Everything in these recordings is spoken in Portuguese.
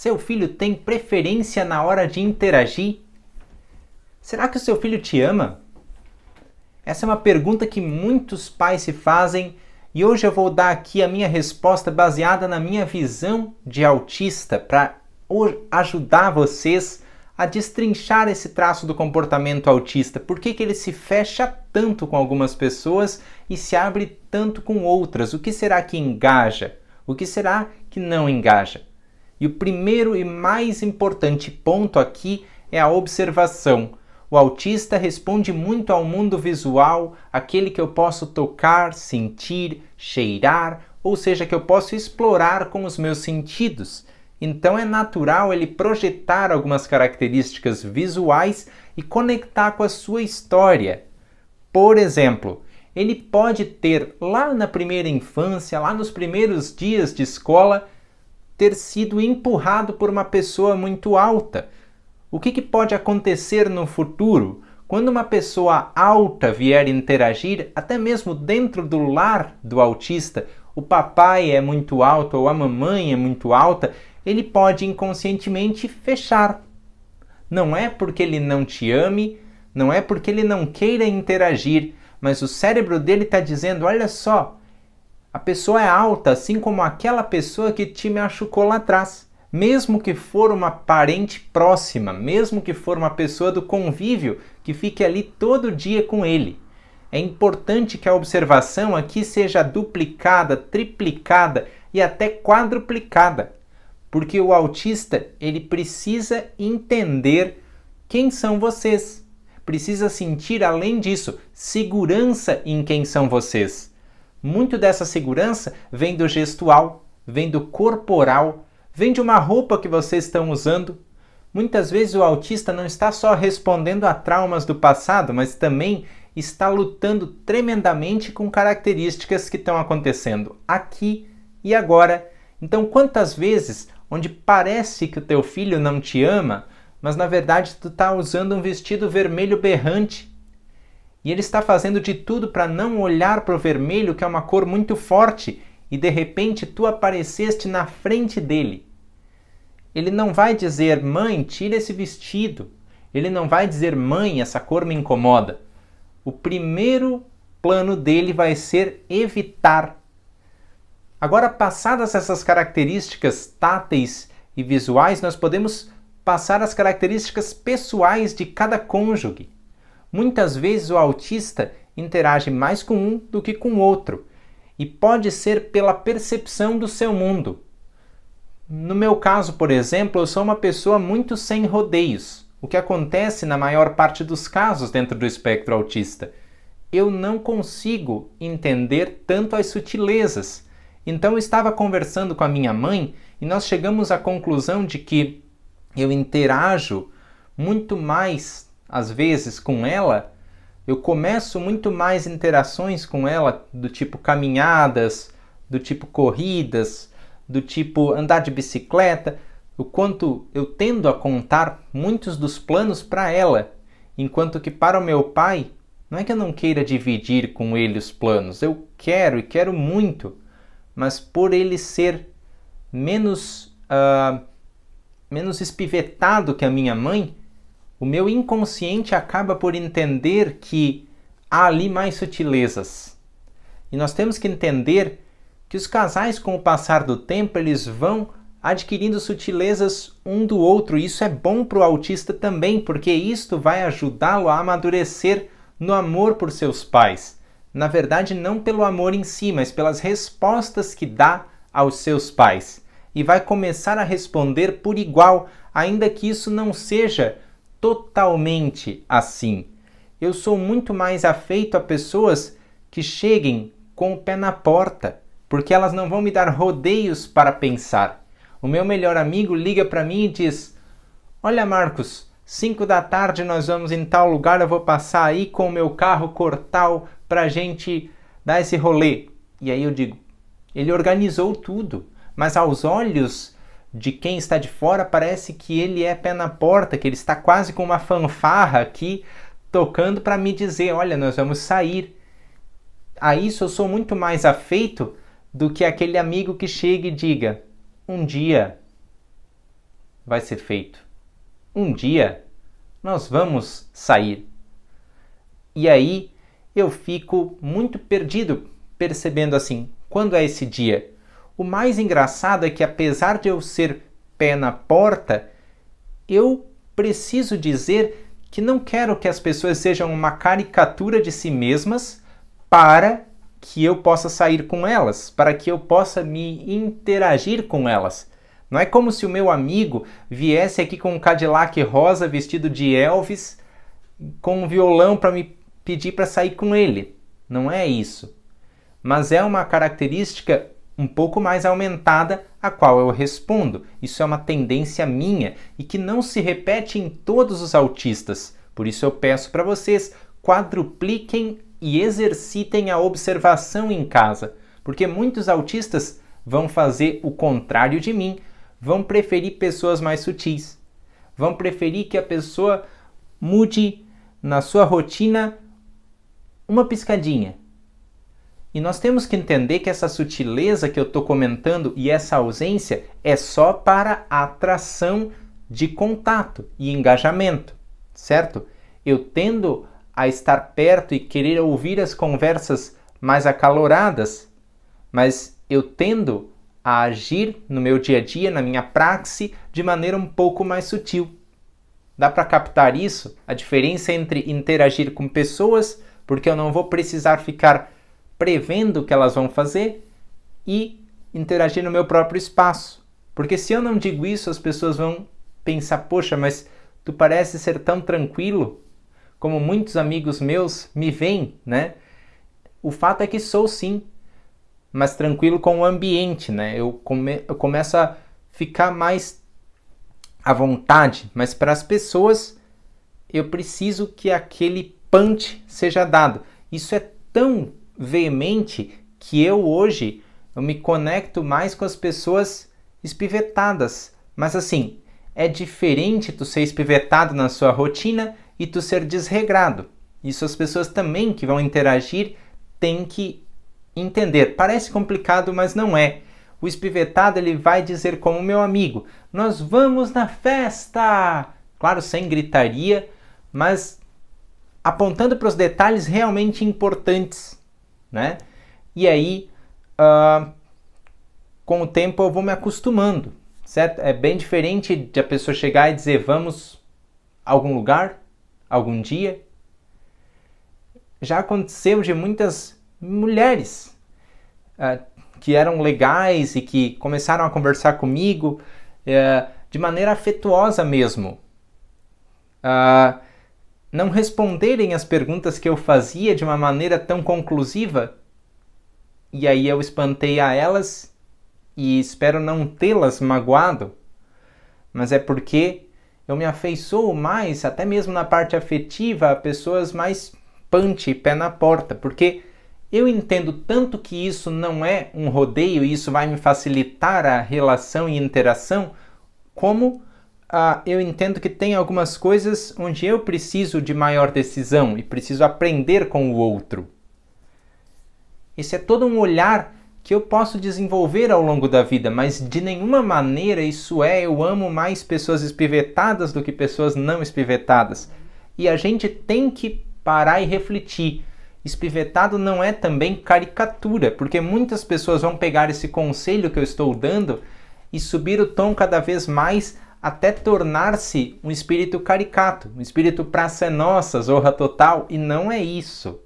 Seu filho tem preferência na hora de interagir? Será que o seu filho te ama? Essa é uma pergunta que muitos pais se fazem e hoje eu vou dar aqui a minha resposta baseada na minha visão de autista para ajudar vocês a destrinchar esse traço do comportamento autista. Por que, que ele se fecha tanto com algumas pessoas e se abre tanto com outras? O que será que engaja? O que será que não engaja? E o primeiro e mais importante ponto aqui é a observação. O autista responde muito ao mundo visual, aquele que eu posso tocar, sentir, cheirar, ou seja, que eu posso explorar com os meus sentidos. Então é natural ele projetar algumas características visuais e conectar com a sua história. Por exemplo, ele pode ter lá na primeira infância, lá nos primeiros dias de escola, ter sido empurrado por uma pessoa muito alta. O que, que pode acontecer no futuro? Quando uma pessoa alta vier interagir, até mesmo dentro do lar do autista, o papai é muito alto ou a mamãe é muito alta, ele pode inconscientemente fechar. Não é porque ele não te ame, não é porque ele não queira interagir, mas o cérebro dele está dizendo: olha só, a pessoa é alta, assim como aquela pessoa que te machucou lá atrás. Mesmo que for uma parente próxima, mesmo que for uma pessoa do convívio que fique ali todo dia com ele. É importante que a observação aqui seja duplicada, triplicada e até quadruplicada porque o autista ele precisa entender quem são vocês. Precisa sentir, além disso, segurança em quem são vocês. Muito dessa segurança vem do gestual, vem do corporal, vem de uma roupa que vocês estão usando. Muitas vezes o autista não está só respondendo a traumas do passado, mas também está lutando tremendamente com características que estão acontecendo aqui e agora. Então, quantas vezes onde parece que o teu filho não te ama, mas na verdade tu está usando um vestido vermelho berrante. E ele está fazendo de tudo para não olhar para o vermelho, que é uma cor muito forte, e de repente tu apareceste na frente dele. Ele não vai dizer, mãe, tira esse vestido. Ele não vai dizer, mãe, essa cor me incomoda. O primeiro plano dele vai ser evitar Agora, passadas essas características táteis e visuais, nós podemos passar as características pessoais de cada cônjuge. Muitas vezes o autista interage mais com um do que com o outro, e pode ser pela percepção do seu mundo. No meu caso, por exemplo, eu sou uma pessoa muito sem rodeios, o que acontece na maior parte dos casos dentro do espectro autista. Eu não consigo entender tanto as sutilezas então eu estava conversando com a minha mãe e nós chegamos à conclusão de que eu interajo muito mais às vezes com ela, eu começo muito mais interações com ela do tipo caminhadas, do tipo corridas, do tipo andar de bicicleta, o quanto eu tendo a contar muitos dos planos para ela, enquanto que para o meu pai, não é que eu não queira dividir com ele os planos, eu quero e quero muito, mas por ele ser menos, uh, menos espivetado que a minha mãe, o meu inconsciente acaba por entender que há ali mais sutilezas. E nós temos que entender que os casais, com o passar do tempo, eles vão adquirindo sutilezas um do outro. Isso é bom para o autista também, porque isto vai ajudá-lo a amadurecer no amor por seus pais na verdade, não pelo amor em si, mas pelas respostas que dá aos seus pais. E vai começar a responder por igual, ainda que isso não seja totalmente assim. Eu sou muito mais afeito a pessoas que cheguem com o pé na porta, porque elas não vão me dar rodeios para pensar. O meu melhor amigo liga para mim e diz: Olha, Marcos, 5 da tarde nós vamos em tal lugar, eu vou passar aí com o meu carro cortal a gente dar esse rolê. E aí eu digo, ele organizou tudo, mas aos olhos de quem está de fora parece que ele é pé na porta, que ele está quase com uma fanfarra aqui tocando para me dizer, olha, nós vamos sair. A isso eu sou muito mais afeito do que aquele amigo que chega e diga, um dia, vai ser feito. Um dia nós vamos sair. E aí eu fico muito perdido percebendo assim, quando é esse dia? O mais engraçado é que apesar de eu ser pé na porta, eu preciso dizer que não quero que as pessoas sejam uma caricatura de si mesmas para que eu possa sair com elas, para que eu possa me interagir com elas. Não é como se o meu amigo viesse aqui com um Cadillac rosa vestido de Elvis, com um violão para me pedir para sair com ele. Não é isso. Mas é uma característica um pouco mais aumentada a qual eu respondo. Isso é uma tendência minha e que não se repete em todos os autistas. Por isso eu peço para vocês quadrupliquem e exercitem a observação em casa, porque muitos autistas vão fazer o contrário de mim, vão preferir pessoas mais sutis, vão preferir que a pessoa mude na sua rotina uma piscadinha. E nós temos que entender que essa sutileza que eu estou comentando e essa ausência é só para atração de contato e engajamento, certo? Eu tendo a estar perto e querer ouvir as conversas mais acaloradas, mas eu tendo a agir no meu dia a dia, na minha praxe, de maneira um pouco mais sutil. Dá para captar isso? A diferença entre interagir com pessoas, porque eu não vou precisar ficar prevendo o que elas vão fazer, e interagir no meu próprio espaço. Porque se eu não digo isso, as pessoas vão pensar: poxa, mas tu parece ser tão tranquilo como muitos amigos meus me veem, né? O fato é que sou sim, mas tranquilo com o ambiente, né? Eu, come, eu começo a ficar mais à vontade, mas para as pessoas eu preciso que aquele punch seja dado. Isso é tão veemente que eu hoje eu me conecto mais com as pessoas espivetadas. Mas assim, é diferente tu ser espivetado na sua rotina e tu ser desregrado. Isso as pessoas também que vão interagir têm que entender. Parece complicado, mas não é. O espivetado ele vai dizer como meu amigo: "Nós vamos na festa!" Claro, sem gritaria, mas apontando para os detalhes realmente importantes, né? E aí, uh, com o tempo eu vou me acostumando, certo? É bem diferente de a pessoa chegar e dizer vamos a algum lugar, algum dia. Já aconteceu de muitas mulheres uh, que eram legais e que começaram a conversar comigo uh, de maneira afetuosa mesmo. Uh, não responderem as perguntas que eu fazia de uma maneira tão conclusiva. E aí eu espantei a elas e espero não tê-las magoado, mas é porque eu me afeiçoo mais, até mesmo na parte afetiva, a pessoas mais punch, pé na porta, porque eu entendo tanto que isso não é um rodeio e isso vai me facilitar a relação e interação, como eu entendo que tem algumas coisas onde eu preciso de maior decisão e preciso aprender com o outro. Esse é todo um olhar que eu posso desenvolver ao longo da vida, mas de nenhuma maneira isso é eu amo mais pessoas espivetadas do que pessoas não espivetadas. E a gente tem que parar e refletir. Espivetado não é também caricatura, porque muitas pessoas vão pegar esse conselho que eu estou dando e subir o tom cada vez mais até tornar-se um espírito caricato, um espírito praça é nossa, zorra total, e não é isso,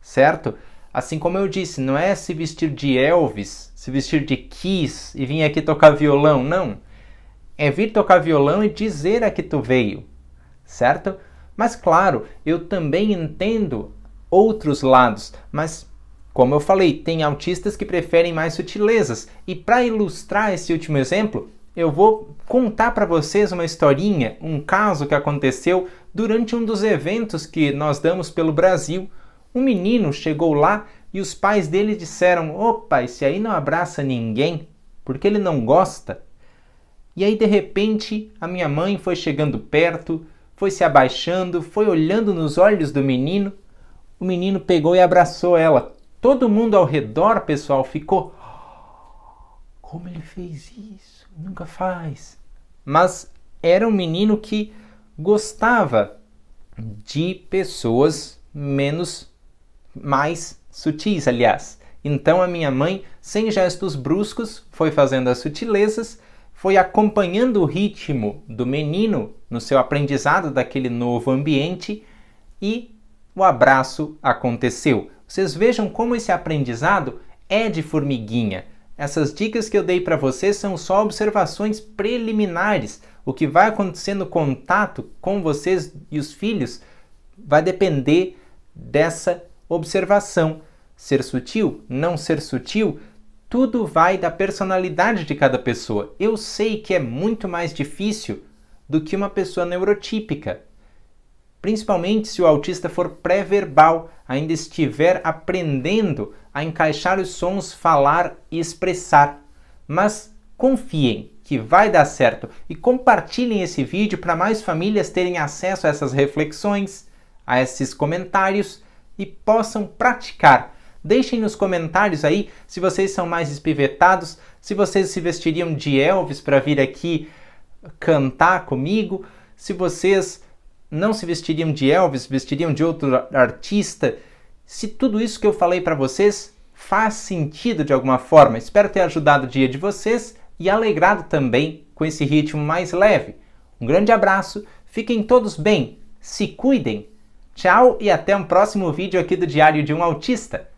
certo? Assim como eu disse, não é se vestir de Elvis, se vestir de Kiss e vir aqui tocar violão, não. É vir tocar violão e dizer a que tu veio, certo? Mas claro, eu também entendo outros lados, mas como eu falei, tem autistas que preferem mais sutilezas. E para ilustrar esse último exemplo, eu vou contar para vocês uma historinha, um caso que aconteceu durante um dos eventos que nós damos pelo Brasil um menino chegou lá e os pais dele disseram: opa, esse aí não abraça ninguém, porque ele não gosta. E aí de repente a minha mãe foi chegando perto, foi se abaixando, foi olhando nos olhos do menino. O menino pegou e abraçou ela. Todo mundo ao redor, pessoal, ficou. Como ele fez isso? Nunca faz. Mas era um menino que gostava de pessoas menos mais sutis, aliás. Então a minha mãe, sem gestos bruscos, foi fazendo as sutilezas, foi acompanhando o ritmo do menino no seu aprendizado daquele novo ambiente e o abraço aconteceu. Vocês vejam como esse aprendizado é de formiguinha. Essas dicas que eu dei para vocês são só observações preliminares. O que vai acontecer no contato com vocês e os filhos vai depender dessa observação. Ser sutil, não ser sutil, tudo vai da personalidade de cada pessoa. Eu sei que é muito mais difícil do que uma pessoa neurotípica. Principalmente se o autista for pré-verbal, ainda estiver aprendendo a encaixar os sons, falar e expressar. Mas confiem que vai dar certo e compartilhem esse vídeo para mais famílias terem acesso a essas reflexões, a esses comentários e possam praticar. Deixem nos comentários aí se vocês são mais espivetados, se vocês se vestiriam de Elvis para vir aqui cantar comigo, se vocês não se vestiriam de Elvis, vestiriam de outro artista, se tudo isso que eu falei para vocês faz sentido de alguma forma. Espero ter ajudado o dia de vocês e alegrado também com esse ritmo mais leve. Um grande abraço, fiquem todos bem, se cuidem. Tchau e até um próximo vídeo aqui do Diário de um Autista.